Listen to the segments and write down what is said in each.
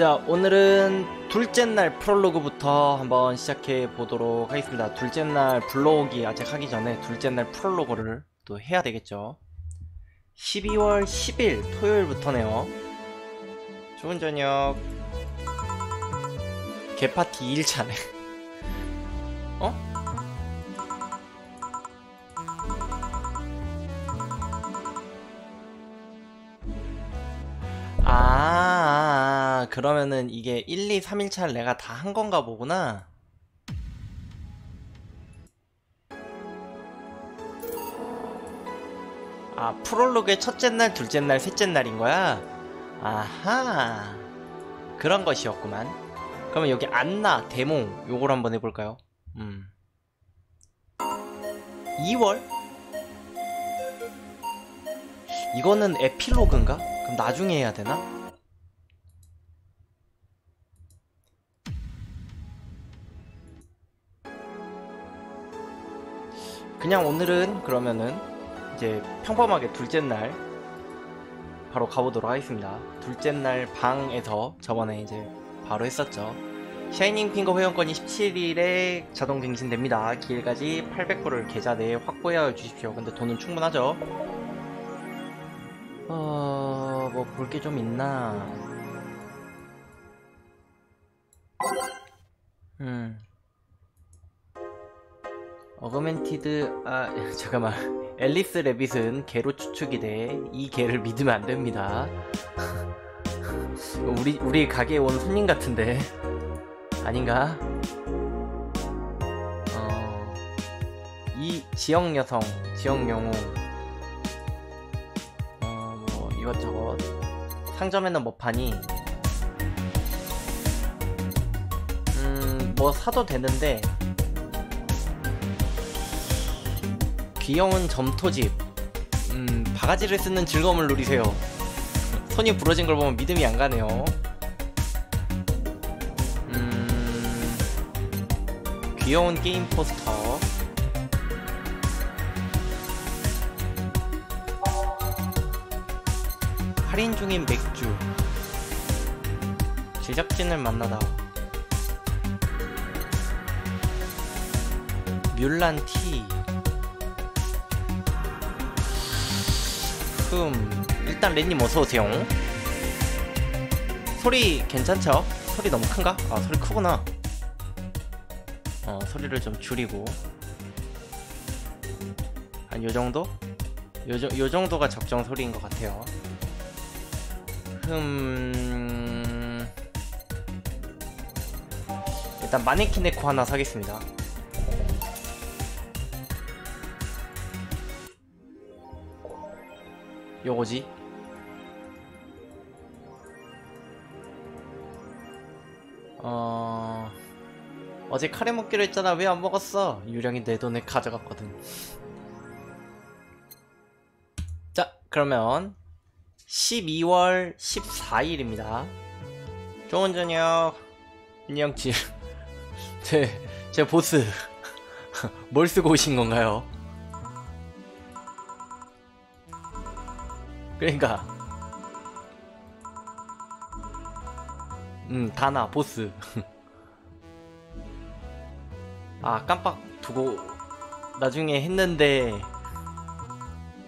자 오늘은 둘째 날 프롤로그부터 한번 시작해 보도록 하겠습니다. 둘째 날 블로기 아직 하기 전에 둘째 날 프롤로그를 또 해야 되겠죠? 12월 10일 토요일부터네요. 좋은 저녁. 개파티 2일차네. 어? 그러면은 이게 1, 2, 3일차를 내가 다 한 건가 보구나. 아, 프롤로그의 첫째 날, 둘째 날, 셋째 날인 거야? 아하. 그런 것이었구만. 그러면 여기 안나, 데몽, 요걸 한번 해볼까요? 음. 2월? 이거는 에필로그인가? 그럼 나중에 해야 되나? 그냥 오늘은 그러면은 이제 평범하게 둘째 날 바로 가보도록 하겠습니다. 둘째 날 방에서 저번에 이제 바로 했었죠. 샤이닝 핑거 회원권이 17일에 자동 갱신됩니다. 기일까지 800불을 계좌 내에 확보해 주십시오. 근데 돈은 충분하죠? 어... 뭐 볼 게 좀 있나 음 augmented 아 잠깐만. Alice Rabbit은 개로 추측이 돼. 이 개를 믿으면 안 됩니다. 우리 우리 가게에 온 손님 같은데. 아닌가? 어 이 지역 여성 지역 영웅. 이것저것. 상점에는 뭐 파니? 음 뭐 사도 되는데 귀여운 점토집. 음 바가지를 쓰는 즐거움을 누리세요. 손이 부러진 걸 보면 믿음이 안 가네요. 음 귀여운 게임 포스터. 할인 중인 맥주. 제작진을 만나다. 뮬란 티 흠, 일단 렌님 어서오세요 소리 괜찮죠? 소리 너무 큰가? 아 소리 크구나 어 소리를 좀 줄이고 한 요정도? 요, 요정도가 적정 소리인 것 같아요 음... 일단 마네킹 네코 하나 사겠습니다 요거지 어... 어제 카레 먹기로 했잖아 왜 안 먹었어 유령이 내 돈을 가져갔거든 자 그러면 12월 14일입니다. 좋은 저녁. 안녕지. 제, 제 보스. 뭘 쓰고 오신 건가요? 그러니까. 음, 다나, 보스. 아, 깜빡 두고 나중에 했는데,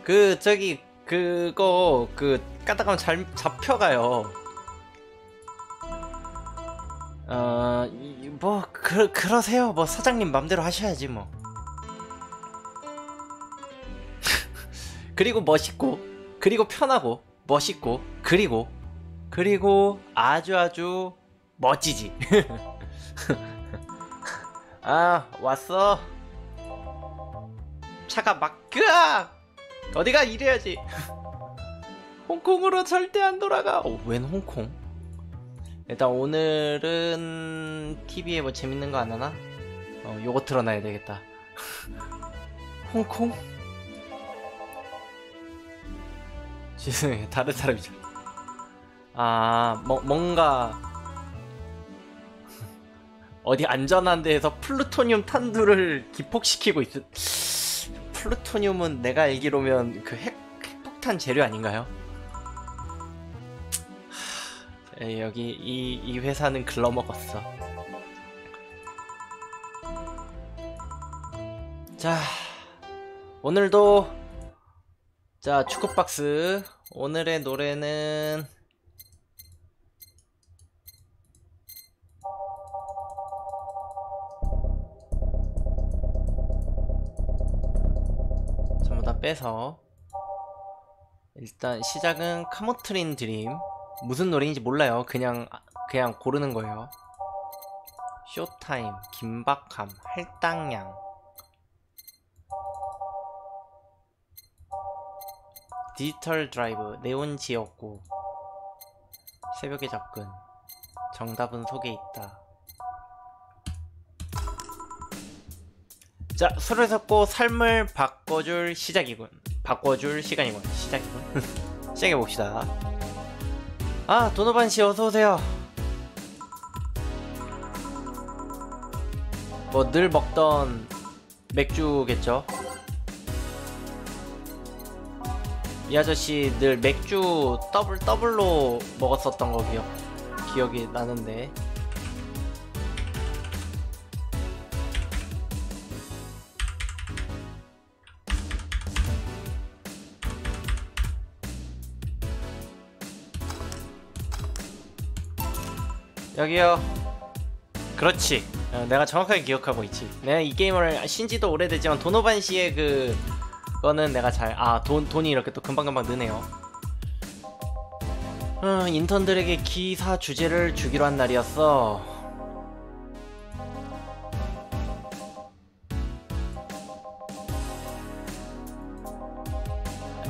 그, 저기, 그거, 그, 까다가면 잘 잡혀가요. 어, 뭐, 그, 그러세요. 뭐, 사장님 맘대로 하셔야지, 뭐. 그리고 멋있고, 그리고 편하고, 멋있고, 그리고, 그리고 아주 아주 멋지지. 아, 왔어. 차가 막, 끄악! 어디가 이래야지. 홍콩으로 절대 안 돌아가. 어, 웬 홍콩? 일단 오늘은 TV에 뭐 재밌는 거 안 하나? 어, 요거 틀어놔야 되겠다. 홍콩? 죄송해요. 다른 사람이죠. 아, 뭐, 뭔가 어디 안전한 데에서 플루토늄 탄두를 기폭시키고 있어. 플루토늄은 내가 알기로면 그 핵, 핵폭탄 재료 아닌가요? 에, 여기 이, 이 회사는 글러먹었어. 자, 오늘도 자 축구박스. 오늘의 노래는 전부 다 빼서. 일단 시작은 카모트린 드림. 무슨 노래인지 몰라요. 그냥 그냥 고르는 거예요. 쇼타임 김박함 할당량 디지털 드라이브 네온 지역구. 새벽의 접근. 정답은 속에 있다. 자 술을 섞고 삶을 바꿔줄 시작이군. 바꿔줄 시간이군. 시작이군. 시작해봅시다. 아 도노반씨 어서오세요. 뭐 늘 먹던 맥주겠죠 이 아저씨 늘 맥주 더블 더블로 먹었었던 거 기억 기억이 나는데. 여기요. 그렇지. 어, 내가 정확하게 기억하고 있지. 내가 이 게임을 신지도 오래됐지만 도노반 씨의 그 그거는 내가 잘, 아, 돈, 돈이 이렇게 또 금방금방 느네요. 어, 인턴들에게 기사 주제를 주기로 한 날이었어.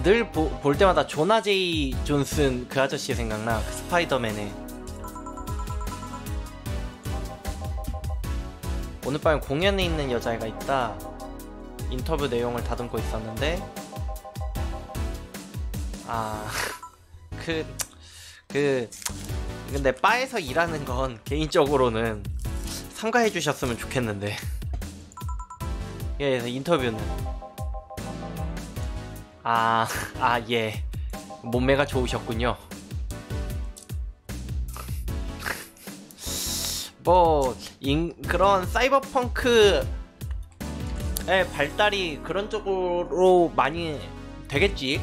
늘 볼 때마다 조나 제이 존슨 그 아저씨 생각나. 그 스파이더맨에. 오늘 밤에 공연에 있는 여자애가 있다. 인터뷰 내용을 다듬고 있었는데 아 그그 근데 바에서 일하는 건 개인적으로는 삼가해 주셨으면 좋겠는데. 예 인터뷰는. 아 아 예. 몸매가 좋으셨군요. 뭐 인, 그런 사이버펑크 의 발달이 그런 쪽으로 많이 되겠지.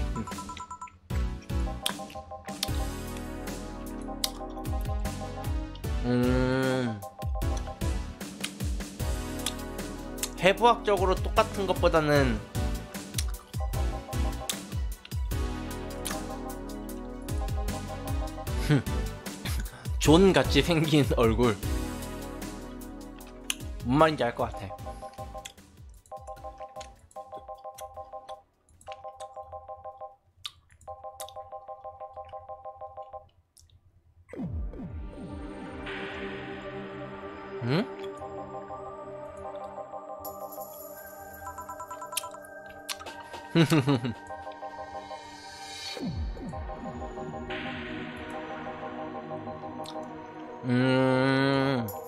음. 해부학적으로 똑같은 것보다는 존 같이 생긴 얼굴. 뭔 말인지 알 것 같아. 음. 어.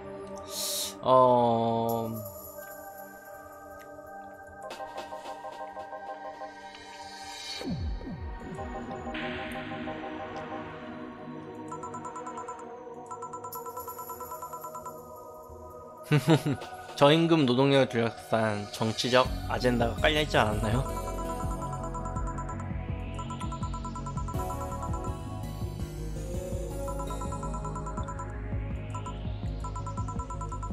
저임금 노동력을 둘러싼 정치적 아젠다가 깔려있지 않았나요?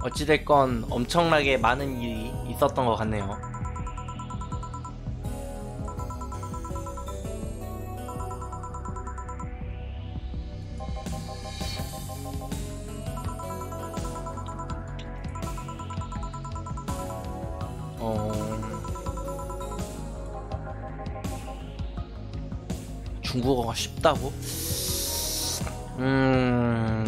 어찌됐건 엄청나게 많은 일이 있었던 것 같네요. 없다고? 음...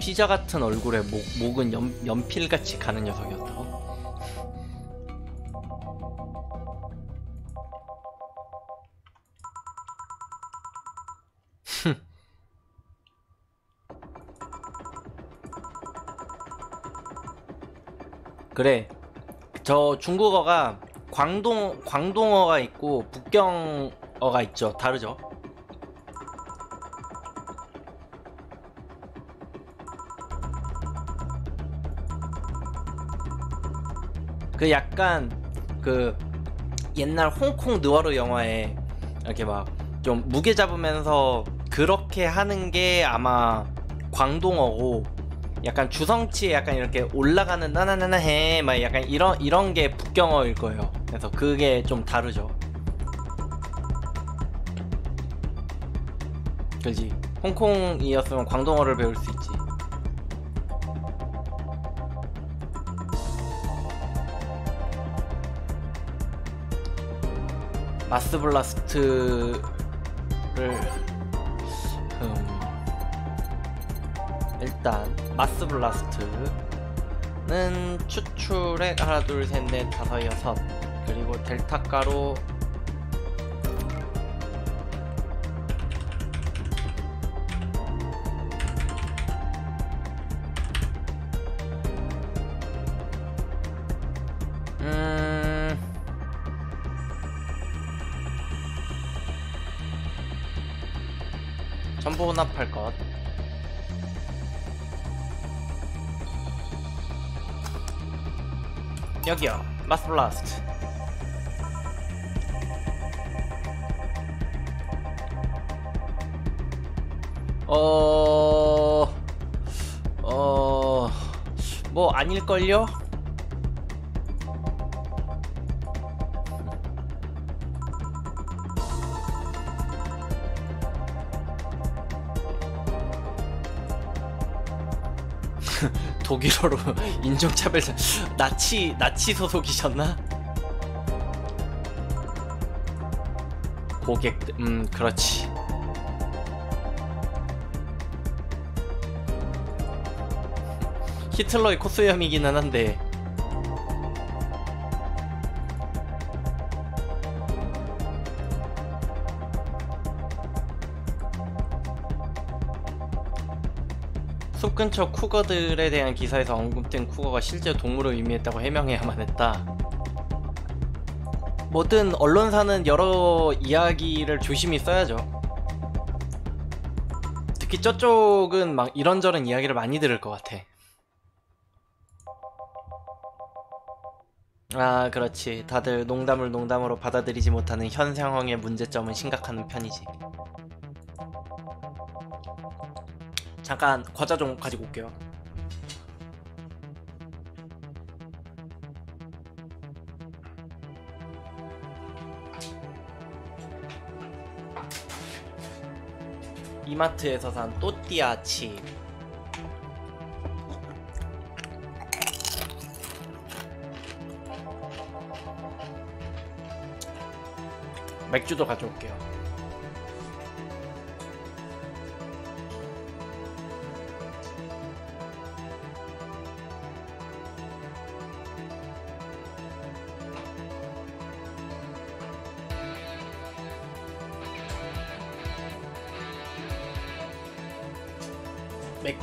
피자 같은 얼굴에 목, 목은 연, 연필같이 가는 녀석이었다고? 그래 저 중국어가 광동 광동어가 있고 북경어가 있죠. 다르죠. 그 약간 그 옛날 홍콩 느와르 영화에 이렇게 막 좀 무게 잡으면서 그렇게 하는 게 아마 광동어고 약간 주성치에 약간 이렇게 올라가는 나나나나 해 막 약간 이런 이런 게 북경어일 거예요. 그래서 그게 좀 다르죠. 그지? 홍콩이었으면 광동어를 배울 수 있지. 마스 블라스트를 일단 마스 블라스트는 추출액 하나 둘 셋 넷 다섯 여섯 그리고 델타 가루 음 전부 혼합할 것 여기요 마스 블라스트 어... 어... 뭐 아닐걸요? 독일어로 인종차별자 나치 나치 소속이셨나? 고객들 음 그렇지 히틀러의 코스염이기는 한데 근처 쿠거들에 대한 기사에서 언급된 쿠거가 실제 동물을 의미했다고 해명해야만 했다. 뭐든 언론사는 여러 이야기를 조심히 써야죠. 특히 저쪽은 막 이런저런 이야기를 많이 들을 것 같아. 아, 그렇지. 다들 농담을 농담으로 받아들이지 못하는 현 상황의 문제점은 심각한 편이지. 잠깐 과자 좀 가지고 올게요. 이마트에서 산 또띠아 칩. 맥주도 가져올게요.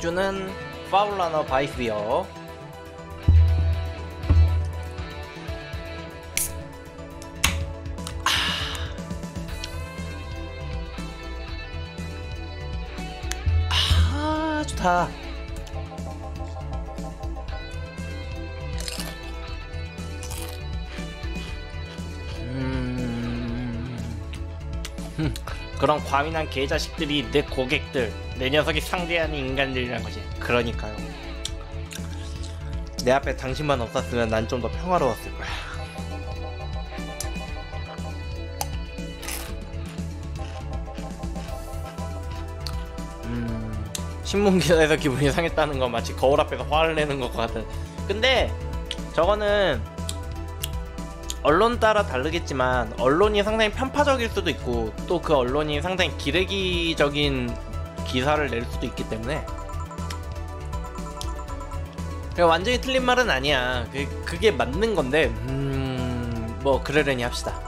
맥주는 파울라너 바이스비어 아 좋다. 음... 흠, 그런 과민한 개자식들이 내 고객들 내 녀석이 상대하는 인간들이란 거지. 그러니까요. 내 앞에 당신만 없었으면 난 좀 더 평화로웠을 거야. 음, 신문 기사에서 기분이 상했다는 건 마치 거울 앞에서 화를 내는 것 같은. 근데 저거는 언론 따라 다르겠지만 언론이 상당히 편파적일 수도 있고 또 그 언론이 상당히 기레기적인 기사를 낼 수도 있기 때문에. 완전히 틀린 말은 아니야. 그, 그게 맞는 건데 음 뭐 그러려니 합시다.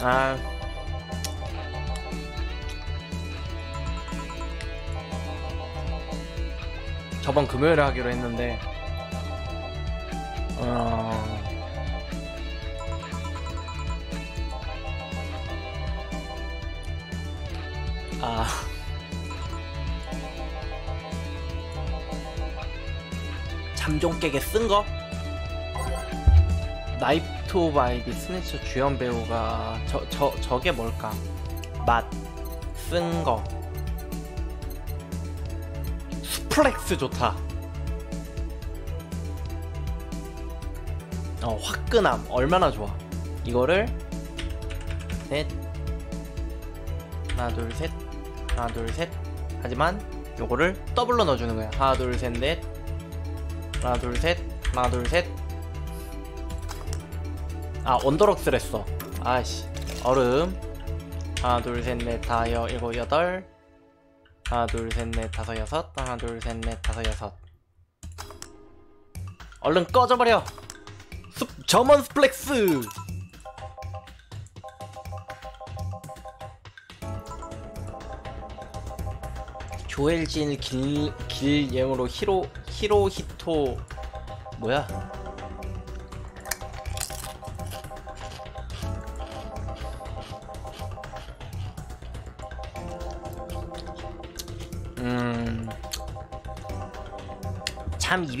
아 저번 금요일에 하기로 했는데 어... 아 잠좀 깨게 쓴 거? 나이트 오브 아이비 스네처 주연 배우가 저, 저, 저게 뭘까? 맛, 쓴 거. Suplex 좋다. 어, 화끈함. 얼마나 좋아. 이거를, 셋. 하나, 둘, 셋. 하나, 둘, 셋. 하지만, 요거를 더블로 넣어주는 거야. 하나, 둘, 셋, 넷. 하나, 둘, 셋. 하나, 둘, 셋. 아 언더럭스를 했어 아씨 얼음 하나 둘 셋 넷 다여 일곱 여덟 하나 둘 셋 넷 다섯 여섯. 하나 둘 셋 넷 다섯 여섯. 얼른 꺼져버려. 스, 점원 스플렉스. 조엘진 길, 길예으로 히로 히로히토. 뭐야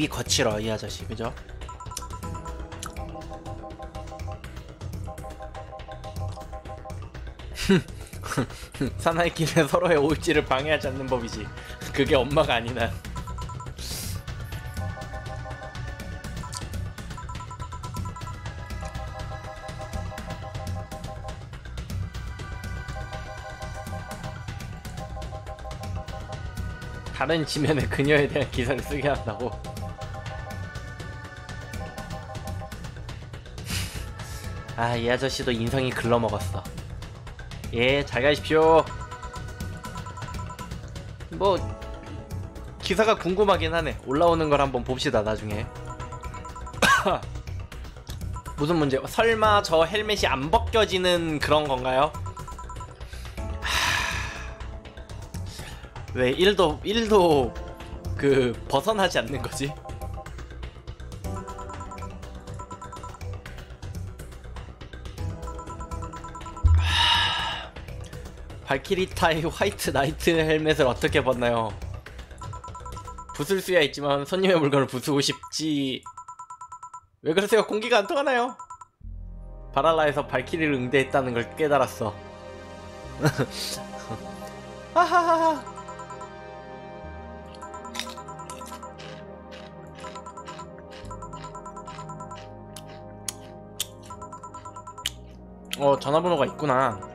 입이 거칠어 이 아저씨. 그죠? 사나이 길에 서로의 올지를 방해하지 않는 법이지. 그게 엄마가 아니나 다른 지면에 그녀에 대한 기사를 쓰게 한다고 아 이 아저씨도 인성이 글러먹었어. 예 잘 가십시오. 뭐 기사가 궁금하긴 하네. 올라오는 걸 한번 봅시다 나중에. 무슨 문제? 설마 저 헬멧이 안 벗겨지는 그런 건가요? 왜 1도 1도 그 벗어나지 않는 거지? 발키리 타이 화이트 나이트 헬멧을 어떻게 벗나요? 부술 수야 있지만 손님의 물건을 부수고 싶지 왜 그러세요? 공기가 안 통하나요? 바랄라에서 발키리를 응대했다는 걸 깨달았어 하하하하 어 전화번호가 있구나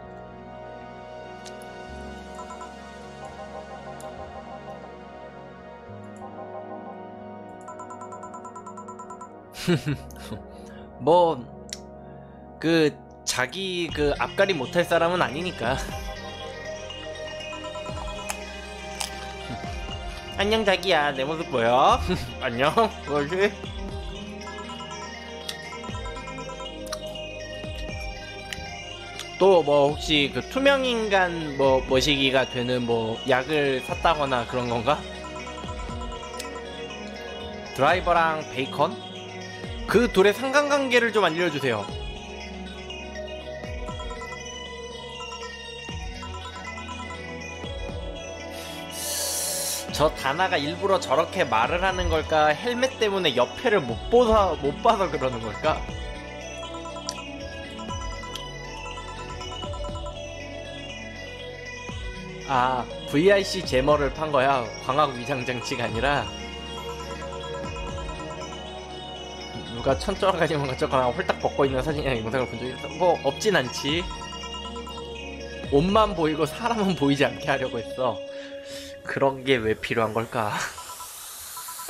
뭐 그 자기 그 앞가림 못할 사람은 아니니까. 안녕 자기야. 내 모습 보여. 안녕. 뭐지 또 뭐 혹시 그 투명 인간 뭐 머시기가 되는 뭐 약을 샀다거나 그런 건가? 드라이버랑 베이컨? 그 둘의 상관관계를 좀 알려주세요. 저 다나가 일부러 저렇게 말을 하는 걸까? 헬멧 때문에 옆에를 못 봐서 못 봐서 그러는 걸까? 아, VIC 제머를 판 거야. 광학 위장 장치가 아니라. 누가 천쩌라가지만 어쩌거나 홀딱 벗고 있는 사진이나 영상을 본 적이 있어? 뭐, 없진 않지. 옷만 보이고 사람은 보이지 않게 하려고 했어. 그런 게 왜 필요한 걸까?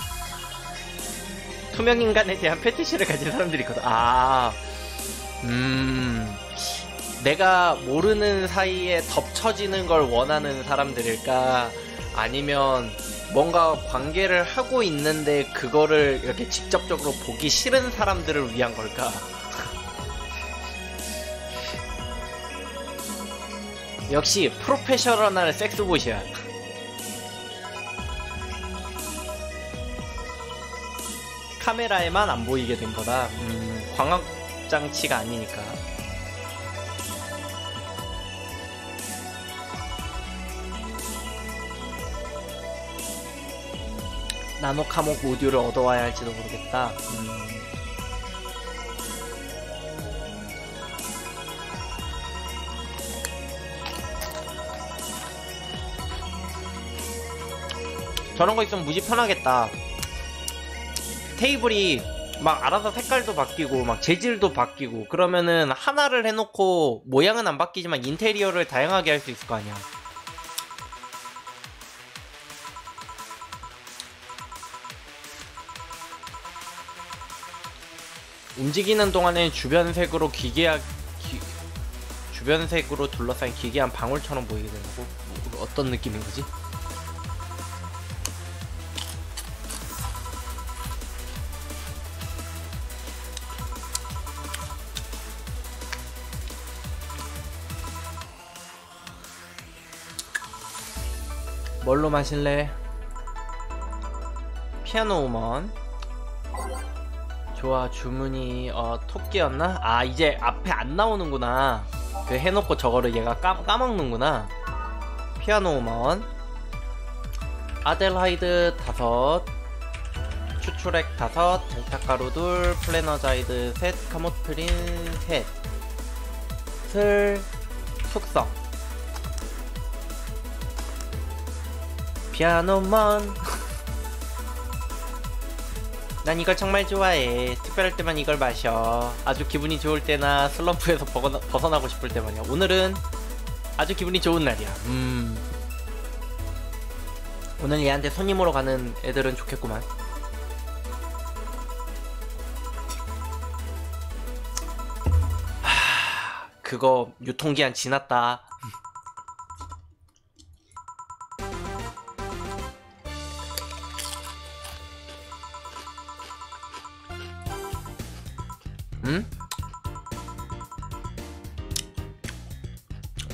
투명 인간에 대한 패티시를 가진 사람들이 있거든. 아, 음. 내가 모르는 사이에 덮쳐지는 걸 원하는 사람들일까? 아니면 뭔가 관계를 하고 있는데 그거를 이렇게 직접적으로 보기 싫은 사람들을 위한 걸까? 역시 프로페셔널한 섹스봇이야. 카메라에만 안 보이게 된 거다. 음, 광학 장치가 아니니까. 나노 카목 모듈을 얻어와야 할지도 모르겠다. 음. 저런 거 있으면 무지 편하겠다. 테이블이 막 알아서 색깔도 바뀌고 막 재질도 바뀌고 그러면은 하나를 해놓고 모양은 안 바뀌지만 인테리어를 다양하게 할 수 있을 거 아니야. 움직이는 동안에 주변색으로 기계야 기, 주변색으로 둘러싸인 기괴한 방울처럼 보이게 되는 거고 뭐, 어떤 느낌인 거지? 뭘로 마실래? Piano Woman 좋아 주문이 어 토끼였나? 아 이제 앞에 안 나오는구나. 그 해놓고 저거를 얘가 까, 까먹는구나. Piano Woman 아델하이드 다섯. 추출액 다섯. 델타가루 둘. 플래너자이드 셋. 카모트린 셋슬 숙성. 피아노먼 난 이걸 정말 좋아해. 특별할 때만 이걸 마셔. 아주 기분이 좋을 때나 슬럼프에서 벗어나, 벗어나고 싶을 때 말이야. 오늘은 아주 기분이 좋은 날이야. 음. 오늘 얘한테 손님으로 가는 애들은 좋겠구만. 하... 그거 유통기한 지났다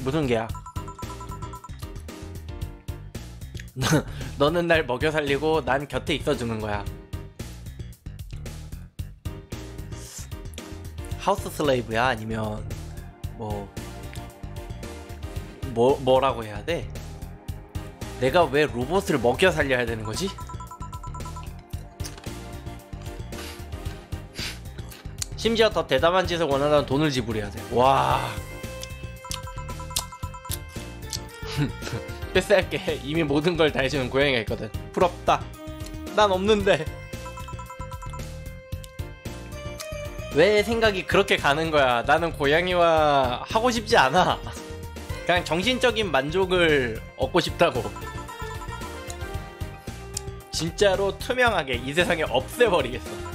무슨 개야? 너는 날 먹여 살리고 난 곁에 있어 주는 거야. 하우스 슬레이브야? 아니면 뭐, 뭐 뭐라고 해야 돼? 내가 왜 로봇을 먹여 살려야 되는 거지? 심지어 더 대담한 짓을 원한다면 돈을 지불해야 돼. 와. 뺏쌀게 이미 모든 걸 다 해주는 고양이가 있거든. 부럽다. 난 없는데. 왜 생각이 그렇게 가는 거야? 나는 고양이와 하고 싶지 않아. 그냥 정신적인 만족을 얻고 싶다고. 진짜로 투명하게 이 세상에 없애버리겠어.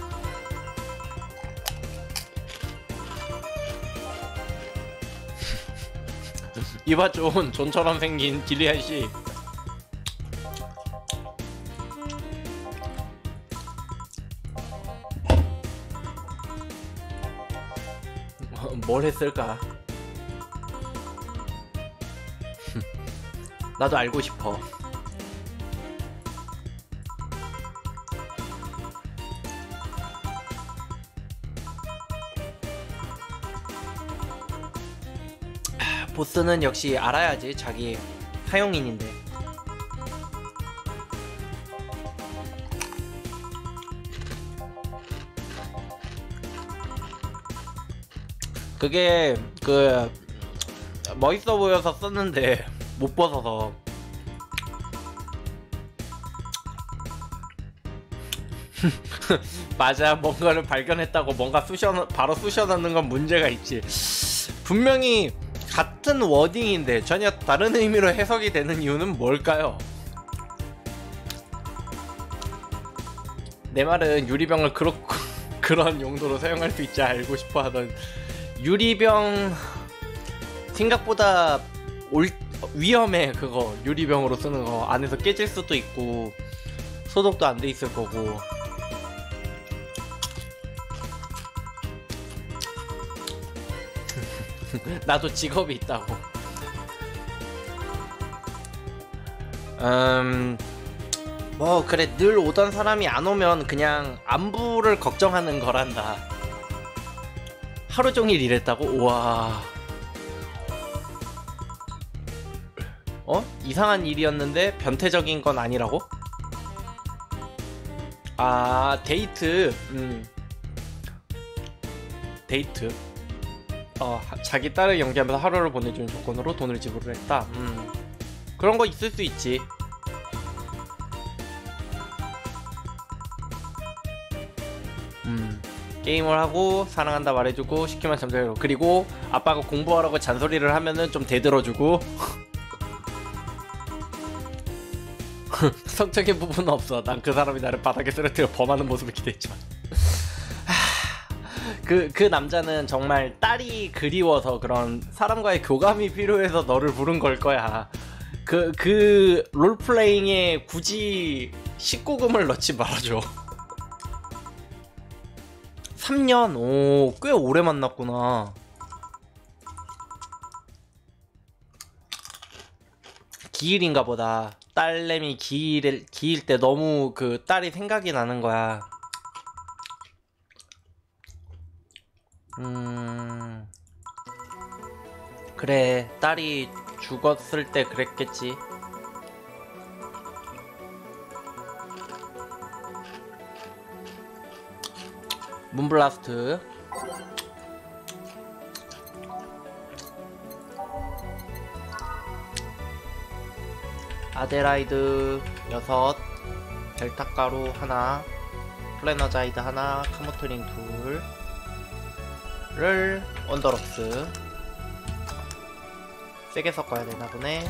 이봐 좋은 존처럼 생긴 길리안 씨. 뭘 했을까? 나도 알고 싶어. 보스는 역시 알아야지 자기 사용인인데. 그게 그 멋있어 보여서 썼는데 못 벗어서. 맞아 뭔가를 발견했다고 뭔가 쑤셔 바로 쑤셔 넣는 건 문제가 있지. 분명히 같은 워딩인데 전혀 다른 의미로 해석이 되는 이유는 뭘까요? 내 말은 유리병을 그렇 그런 용도로 사용할 수 있지 알고 싶어 하던 유리병 생각보다 올 위험해 그거. 유리병으로 쓰는 거. 안에서 깨질 수도 있고 소독도 안 돼 있을 거고 나도 직업이 있다고. 음, 뭐 그래 늘 오던 사람이 안 오면 그냥 안부를 걱정하는 거란다 하루 종일 일했다고? 우와 어? 이상한 일이었는데 변태적인 건 아니라고? 아 데이트 음 데이트 어 하- 자기 딸을 연기하면서 하루를 보내주는 조건으로 돈을 지불을 했다 음 그런 거 있을 수 있지 음 게임을 하고 사랑한다 말해주고 시키면 잠자고 그리고 아빠가 공부하라고 잔소리를 하면은 좀 대들어주고 성적인 부분은 없어. 난 그 사람이 나를 바닥에 쓰러뜨려 범하는 모습을 기대했지만. 그, 그 남자는 정말 딸이 그리워서 그런 사람과의 교감이 필요해서 너를 부른 걸 거야. 그, 그 롤플레잉에 굳이 19금을 넣지 말아줘. 3년? 오, 꽤 오래 만났구나. 기일인가 보다. 딸내미 기일, 기일 때 너무 그 딸이 생각이 나는 거야. 음. 그래, 딸이 죽었을 때 그랬겠지. Moonblast. 아델하이드 6 델타가루 하나 플래너자이드 하나 카모트린 둘 을 언더럭스 세게 섞어야 되나 보네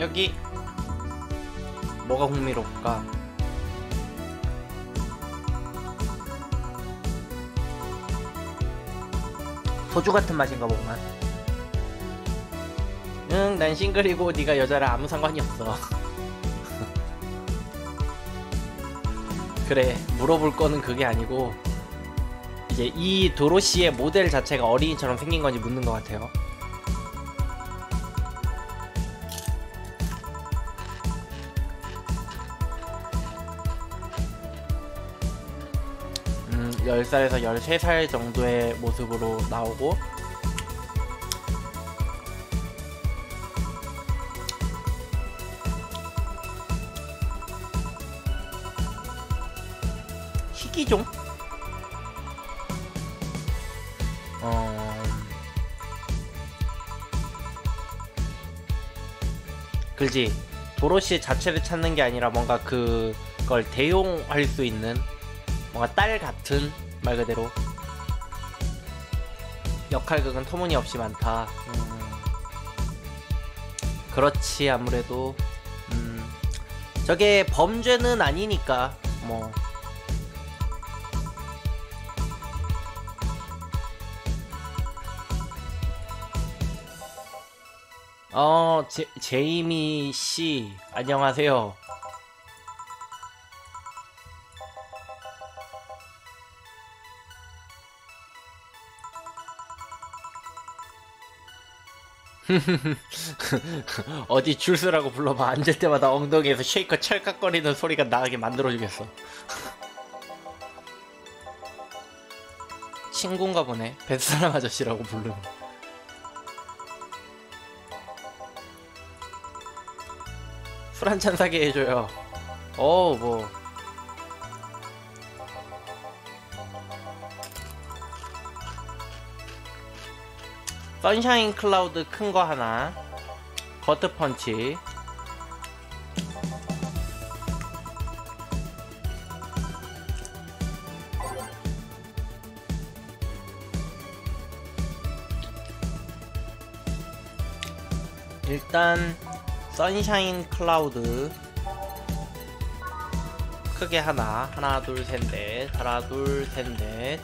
여기 뭐가 흥미롭을까? 소주 같은 맛인가 보구만. 응, 난 싱글이고 네가 여자라 아무 상관이 없어. 그래, 물어볼 거는 그게 아니고 이제 이 도로시의 모델 자체가 어린이처럼 생긴 건지 묻는 것 같아요. 음, 10살에서 13살 정도의 모습으로 나오고 그지. 도로시 자체를 찾는 게 아니라 뭔가 그걸 대용할 수 있는 뭔가 딸 같은 말 그대로 역할극은 터무니없이 많다. 음, 그렇지 아무래도. 음, 저게 범죄는 아니니까 뭐 어, 제, 제이미 씨, 안녕하세요. 어디 줄 서라고 불러봐. 앉을 때마다 엉덩이에서 쉐이커 찰칵거리는 소리가 나게 만들어주겠어. 친구인가 보네. 뱃사람 아저씨라고 부르는. 술 한 잔 사게 해줘요. 어, 뭐. 선샤인 클라우드 큰 거 하나. 버트 펀치. 일단 선샤인 클라우드 크게 하나 하나 둘 셋 넷 하나 둘 셋 넷.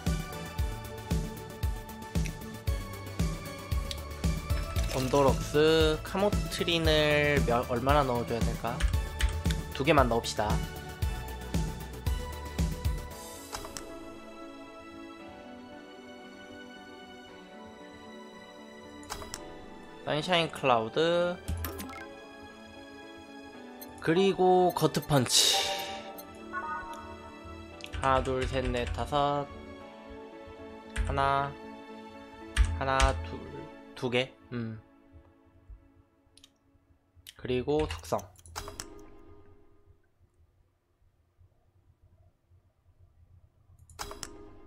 on the rocks 카모트린을 몇, 얼마나 넣어줘야 될까? 두 개만 넣읍시다. Sunshine Cloud 그리고 Gut Punch. 하나 둘 셋 넷 다섯. 하나 하나 둘두개? 음. 그리고 특성.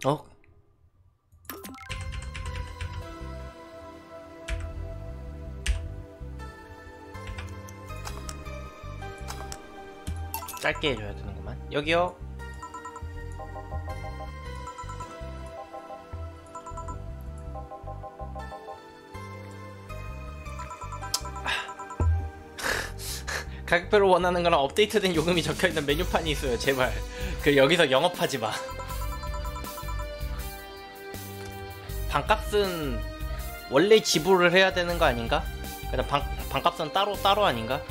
어? 짧게 해줘야 되는구만. 여기요. 가격표를 원하는 거랑 업데이트된 요금이 적혀있는 메뉴판이 있어요 제발. 그 여기서 영업하지 마. 반값은 원래 지불을 해야 되는 거 아닌가? 그냥 반, 반값은 따로 따로 아닌가?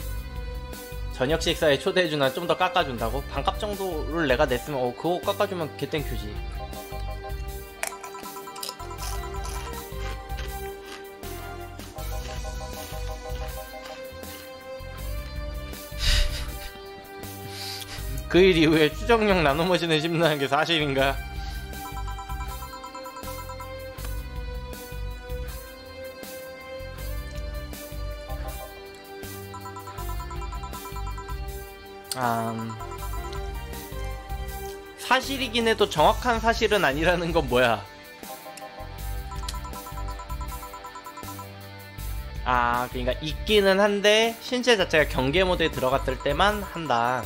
저녁 식사에 초대해주나 좀 더 깎아준다고? 반값 정도를 내가 냈으면 어 그거 깎아주면 개땡큐지 그 일 이후에 추정용 나노머신을 심는다는 게 사실인가? 사실이긴 해도 정확한 사실은 아니라는 건 뭐야? 아, 그러니까 있기는 한데 신체 자체가 경계 모드에 들어갔을 때만 한다.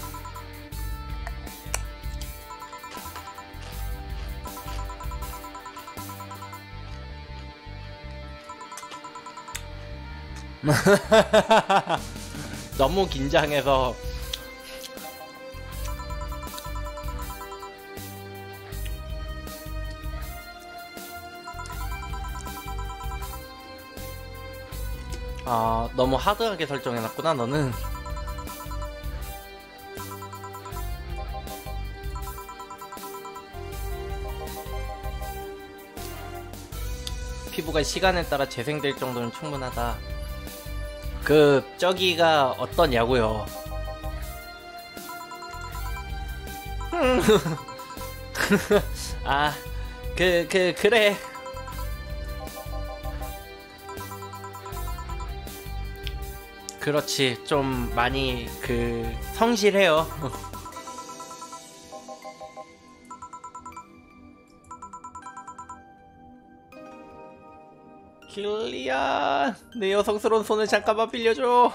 너무 긴장해서 아 너무 하드하게 설정해놨구나 너는. 피부가 시간에 따라 재생될 정도는 충분하다. 그 저기가 어떠냐고요? 아그 그 그래 그렇지. 좀 많이 그 성실해요. 길리야 내 여성스러운 손을 잠깐만 빌려줘.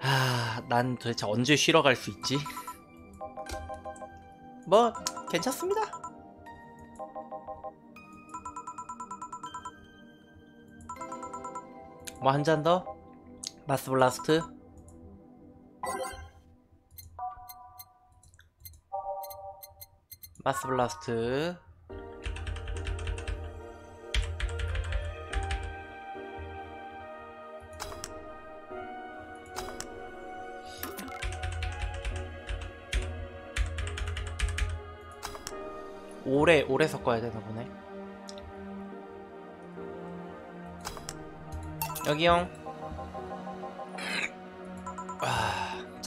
아난 도대체 언제 쉬러 갈 수 있지? 뭐 괜찮습니다. 뭐 한 잔 더? 마스 블라스트 마스 블라스트 오래 오래 섞어야 되나 보네. 여기요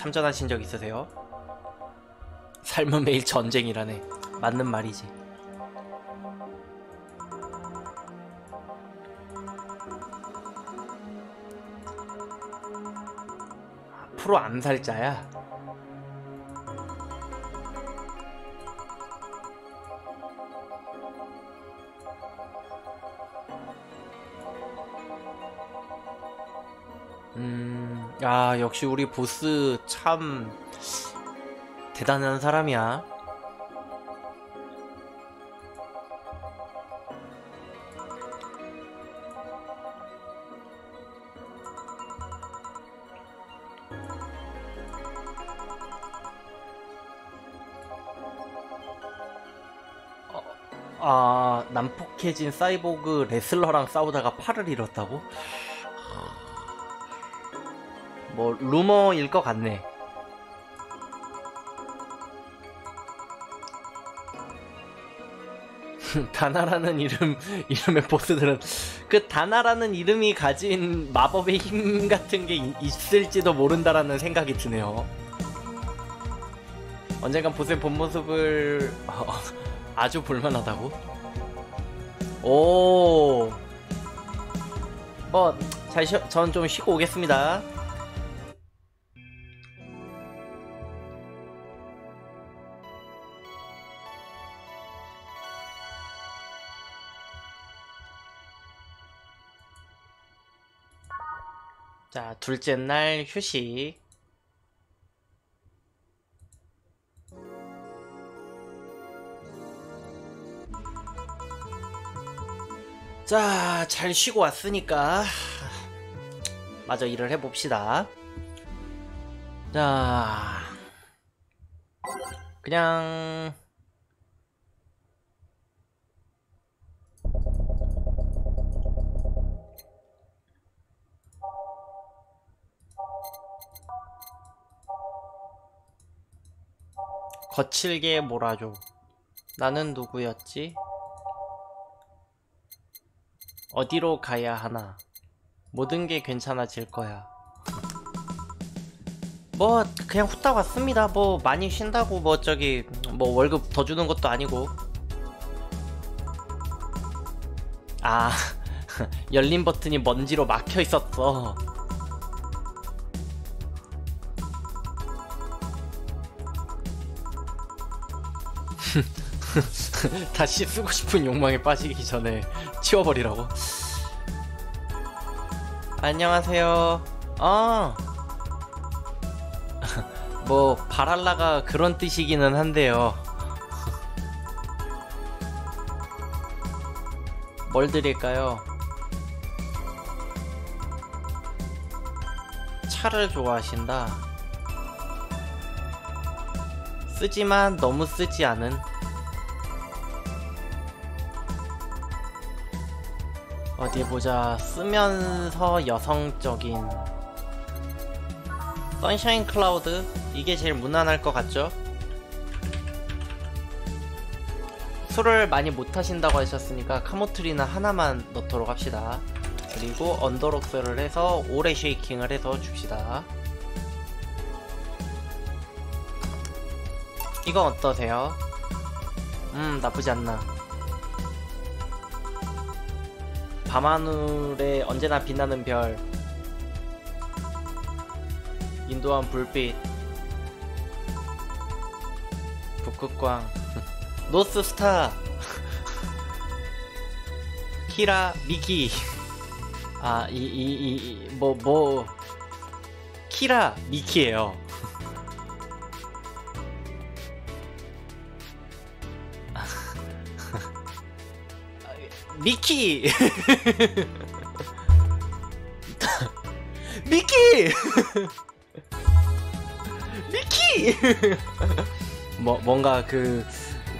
참전하신 적 있으세요? 삶은 매일 전쟁이라네. 맞는 말이지. 프로 암살자야 야, 역시 우리 보스 참 대단한 사람이야. 어, 아, 난폭해진 사이보그 레슬러랑 싸우다가 팔을 잃었다고? 뭐 루머일 것 같네. 다나라는 이름 이름의 보스들은 그 다나라는 이름이 가진 마법의 힘 같은 게 이- 있을지도 모른다라는 생각이 드네요. 언젠간 보스의 본 모습을 어, 아주 볼만하다고? 오. 뭐, 잘 쉬어, 전좀 쉬고 오겠습니다. 둘째 날 휴식. 자, 잘 쉬고 왔으니까 마저 일을 해봅시다. 자, 그냥 거칠게 몰아줘. 나는 누구였지? 어디로 가야 하나? 모든 게 괜찮아질 거야. 뭐 그냥 후딱 왔습니다. 뭐 많이 쉰다고 뭐 저기 뭐 월급 더 주는 것도 아니고. 아 열린 버튼이 먼지로 막혀 있었어. 다시 쓰고 싶은 욕망에 빠지기 전에 치워버리라고. 안녕하세요. 어. 뭐 바랄라가 그런 뜻이기는 한데요. 뭘 드릴까요? 차를 좋아하신다. 쓰지만 너무 쓰지 않은. 어디 보자. 쓰면서 여성적인. Sunshine Cloud 이게 제일 무난할 것 같죠? 술을 많이 못 하신다고 하셨으니까 카모트린 하나만 넣도록 합시다. 그리고 on the rocks를 해서 오래 shaking을 해서 줍시다 이건 어떠세요? 음 나쁘지 않나. 밤하늘에 언제나 빛나는 별. 인도한 불빛. 북극광. 노스스타. 키라 미키. 아 이 이 이 뭐 뭐. 키라 미키예요 미키 미키 미키 뭐 뭔가 그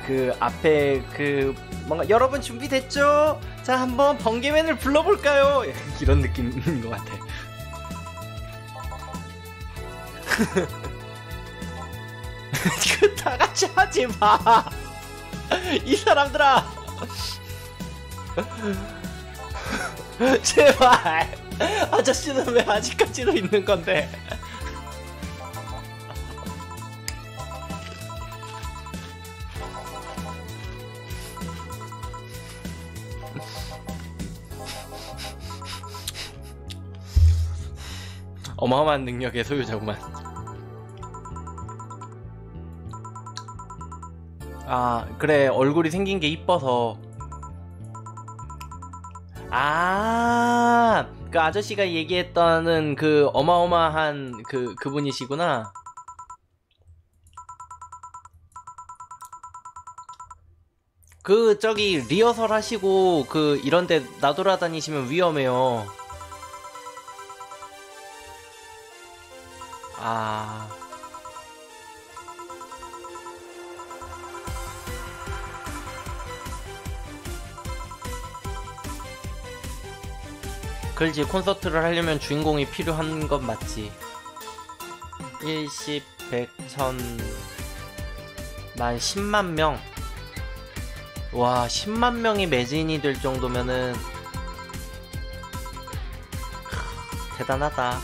그 앞에 그 뭔가 여러분 준비됐죠? 자 한번 번개맨을 불러볼까요? 이런 느낌인 것 같아. 그 다 같이 하지 마. 이 사람들아. 제발. 아저씨는 왜 아직까지도 있는 건데? 어마어마한 능력의 소유자구만. 아 그래. 얼굴이 생긴 게 이뻐서 아, 그 아저씨가 얘기했다는 그 어마어마한 그 그분이시구나. 그 저기 리허설 하시고 그 이런 데 나돌아다니시면 위험해요. 아. 그렇지 콘서트를 하려면 주인공이 필요한 건 맞지 1, 10, 100, 1000, 만 10만 명 와 10만 명이 매진이 될 정도면은 크, 대단하다.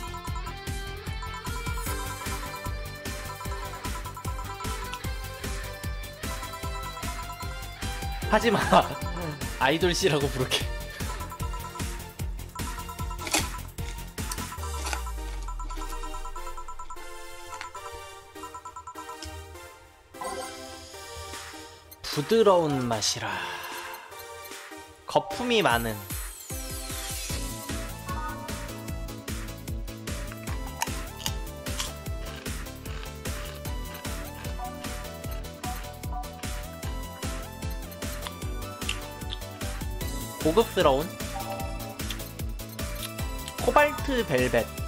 하지마 아이돌 씨라고 부를게. 부드러운 맛이라. 거품이 많은. 고급스러운 코발트 벨벳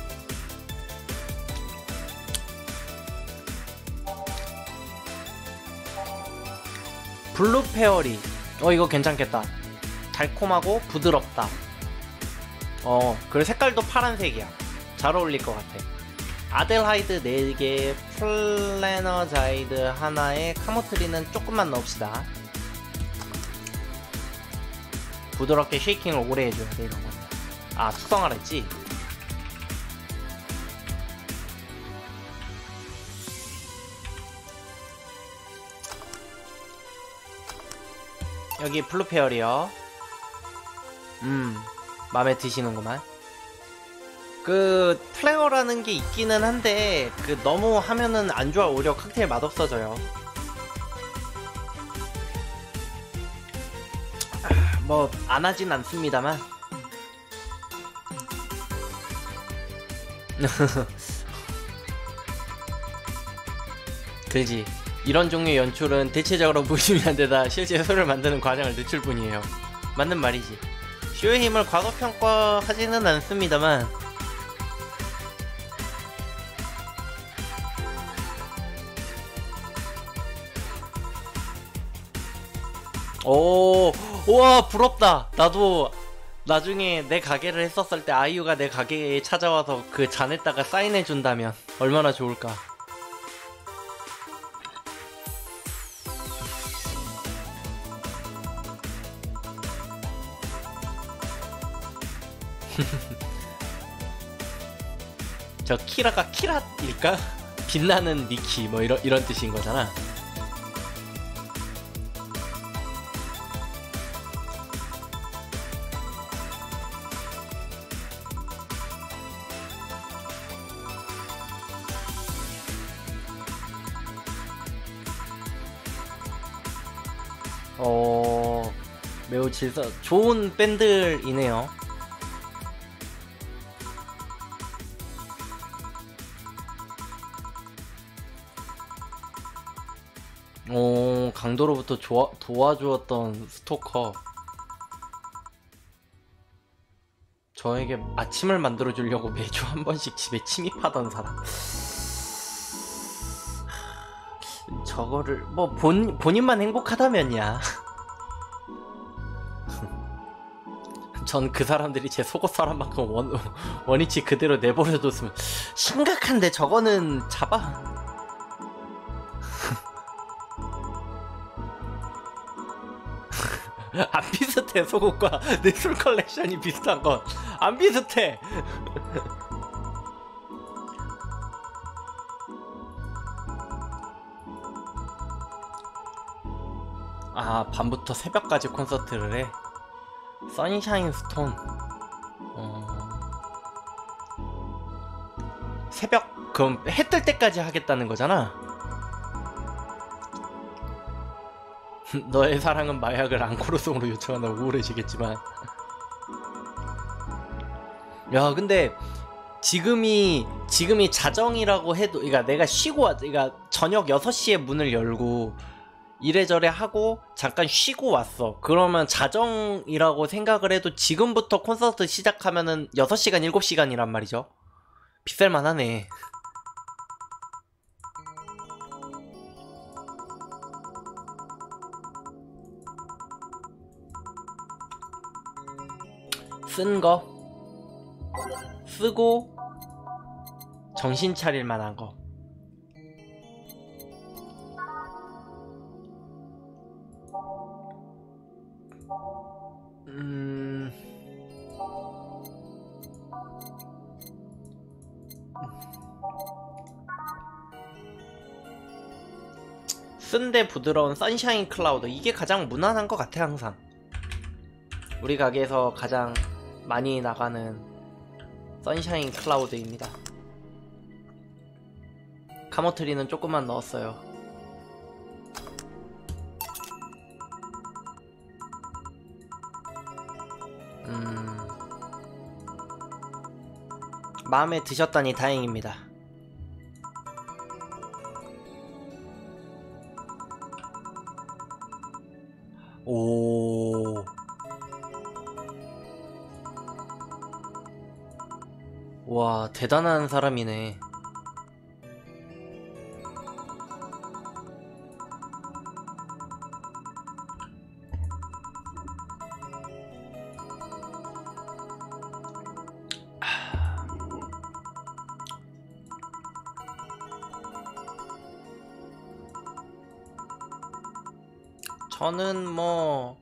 Blue Fairy. 어 이거 괜찮겠다. 달콤하고 부드럽다. 어 그리고 색깔도 파란색이야. 잘 어울릴 것 같아. 아델하이드 4개 플래너자이드 하나에 카모트린은 조금만 넣읍시다. 부드럽게 shaking을 오래 해줘야 돼 이런 거는 아 숙성하라 했지 여기 블루페어리요. 음, 마음에 드시는구만. 그 플레어라는 게 있기는 한데 그 너무 하면은 안 좋아 오히려 칵테일 맛없어져요. 뭐 안 하진 않습니다만. 그지. 이런 종류의 연출은 대체적으로 무심히 안 되다 실제 소를 만드는 과정을 늦출 뿐이에요. 맞는 말이지. 쇼의 힘을 과거평가하지는 않습니다만 오, 우와 부럽다. 나도 나중에 내 가게를 했었을 때 아이유가 내 가게에 찾아와서 그 잔에다가 사인해 준다면 얼마나 좋을까. 저 키라가 키라일까? 빛나는 니키 뭐 이런 이런 뜻인 거잖아. 어 매우 질서 좋은 밴드이네요. 오, 강도로부터 좋아, 도와주었던 스토커. 저에게 아침을 만들어 주려고 매주 한 번씩 집에 침입하던 사람. 저거를 뭐 본 본인만 행복하다면야. 전 그 사람들이 제 속옷 사람만큼 원 원위치 그대로 내버려뒀으면 심각한데 저거는 잡아. 안 비슷해. 속옷과 내 술 컬렉션이 비슷한 건 안 비슷해. 아 밤부터 새벽까지 콘서트를 해? 써니샤인 스톤 어... 새벽 그럼 해 뜰 때까지 하겠다는 거잖아 너의 사랑은 마약을 앙코르송으로 요청한다 우울해지겠지만. 야 근데 지금이 지금이 자정이라고 해도 그러니까 내가 쉬고 왔 그러니까 저녁 6시에 문을 열고 이래저래 하고 잠깐 쉬고 왔어. 그러면 자정이라고 생각을 해도 지금부터 콘서트 시작하면은 6시간 7시간이란 말이죠. 비쌀만 하네 쓴 거, 쓰고 정신 차릴 만한 거. 음. 쓴데 부드러운 선샤인 클라우드 이게 가장 무난한 것 같아 항상. 우리 가게에서 가장 많이 나가는 선샤인 클라우드입니다. 카모트리는 조금만 넣었어요. 음... 마음에 드셨다니 다행입니다. 오. 와, 대단한 사람이네. 저는 뭐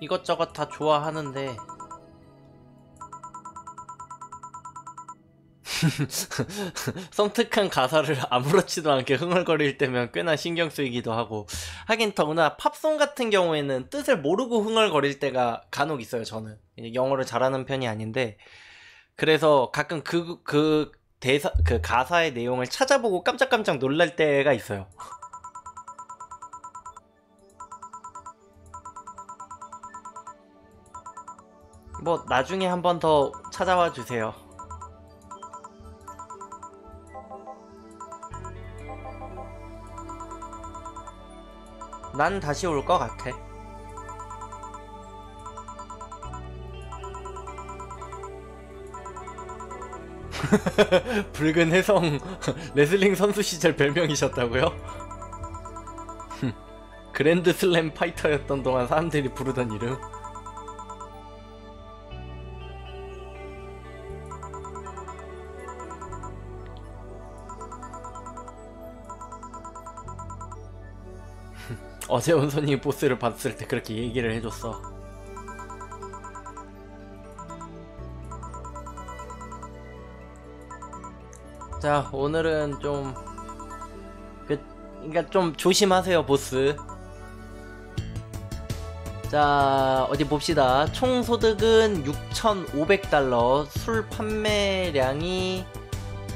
이것저것 다 좋아하는데 섬뜩한 가사를 아무렇지도 않게 흥얼거릴 때면 꽤나 신경 쓰이기도 하고. 하긴 더구나 팝송 같은 경우에는 뜻을 모르고 흥얼거릴 때가 간혹 있어요 저는. 영어를 잘하는 편이 아닌데. 그래서 가끔 그, 그 대사, 그 가사의 내용을 찾아보고 깜짝깜짝 놀랄 때가 있어요. 뭐 나중에 한 번 더 찾아와 주세요. 난 다시 올 것 같아. 붉은 혜성 레슬링 선수 시절 별명이셨다고요? 그랜드 슬램 파이터였던 동안 사람들이 부르던 이름? 어제 원선이 보스를 봤을 때 그렇게 얘기를 해줬어. 자, 오늘은 좀, 그, 그니까 좀 조심하세요, 보스. 자, 어디 봅시다. 총 소득은 6,500달러, 술 판매량이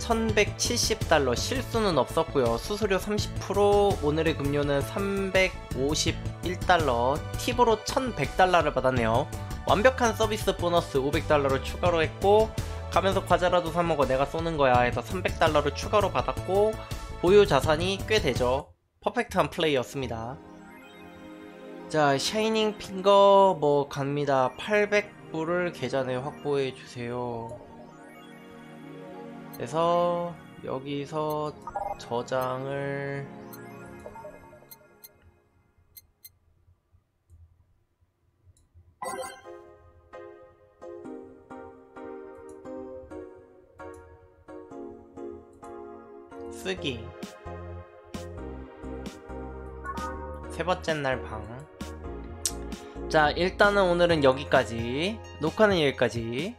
1170달러 실수는 없었고요. 수수료 30% 오늘의 급료는 351달러 팁으로 1100달러를 받았네요. 완벽한 서비스 보너스 500달러를 추가로 했고 가면서 과자라도 사 먹어 내가 쏘는 거야 해서 300달러를 추가로 받았고 보유 자산이 꽤 되죠. 퍼펙트한 플레이였습니다. 자 샤이닝 핑거 뭐 갑니다. 800불을 계좌 내 확보해 주세요 그래서 여기서 저장을 쓰기 세 번째 날 방. 자, 일단은 오늘은 여기까지. 녹화는 여기까지.